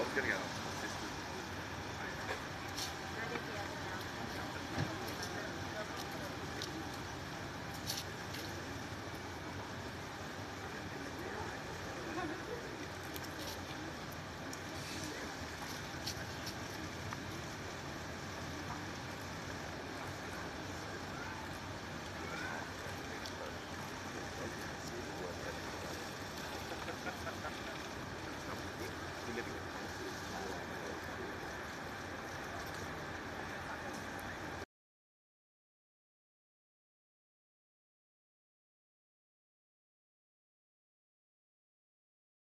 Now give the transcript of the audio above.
Let's get it out.